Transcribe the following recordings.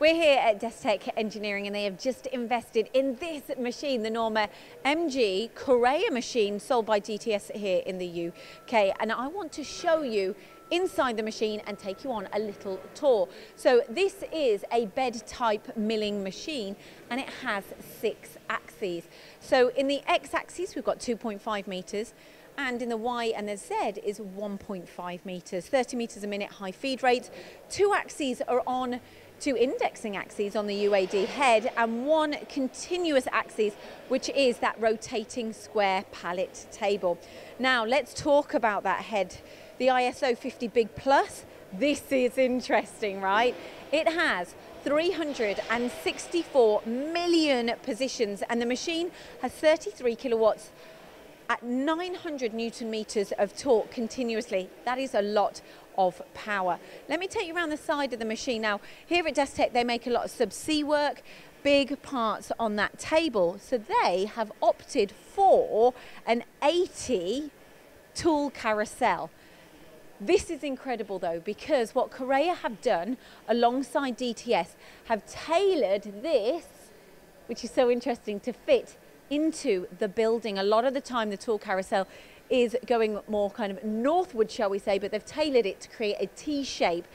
We're here at Destec Engineering and they have just invested in this machine, the Norma MG Correa machine sold by DTS here in the UK. And I want to show you inside the machine and take you on a little tour. So this is a bed type milling machine and it has six axes. So in the X axis we've got 2.5 meters and in the Y and the Z is 1.5 meters, 30 meters a minute high feed rate. Two axes are on two indexing axes on the UAD head and one continuous axis, which is that rotating square pallet table. Now let's talk about that head. The ISO 50 Big Plus, this is interesting, right? It has 364 million positions and the machine has 33 kilowatts at 900 newton meters of torque continuously. That is a lot of power. Let me take you around the side of the machine. Now, here at Destec, they make a lot of subsea work, big parts on that table. So they have opted for an 80 tool carousel. This is incredible though, because what Correa have done alongside DTS have tailored this, which is so interesting, to fit into the building. A lot of the time, the tool carousel is going more kind of northward, shall we say, but they've tailored it to create a T shape.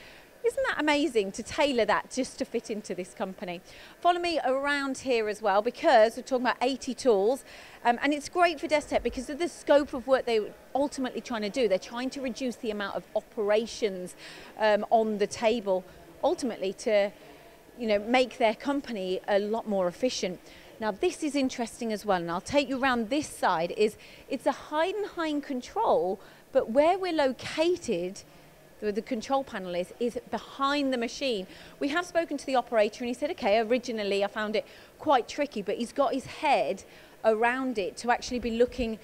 Isn't that amazing to tailor that just to fit into this company? Follow me around here as well because we're talking about 80 tools um, and it's great for Destec because of the scope of work they're ultimately trying to do. They're trying to reduce the amount of operations um, on the table ultimately to you know, make their company a lot more efficient. Now this is interesting as well, and I'll take you around this side, is it's a Heidenhain control, but where we're located, the control panel is, is behind the machine. We have spoken to the operator and he said, okay, originally I found it quite tricky, but he's got his head around it to actually be looking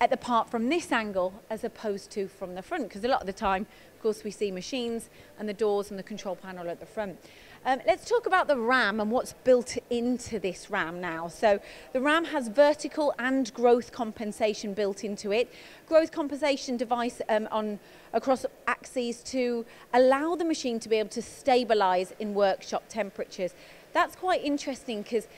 at the part from this angle as opposed to from the front, because a lot of the time, of course, we see machines and the doors and the control panel at the front. Um, let's talk about the RAM and what's built into this RAM now. So the RAM has vertical and growth compensation built into it. Growth compensation device um, on across axes to allow the machine to be able to stabilize in workshop temperatures. That's quite interesting because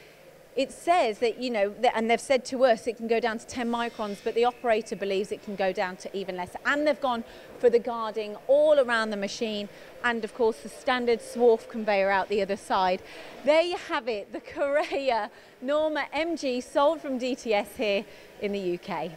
it says that, you know, and they've said to us it can go down to 10 microns, but the operator believes it can go down to even less. And they've gone for the guarding all around the machine and, of course, the standard swarf conveyor out the other side. There you have it, the Correa Norma MG sold from DTS here in the UK.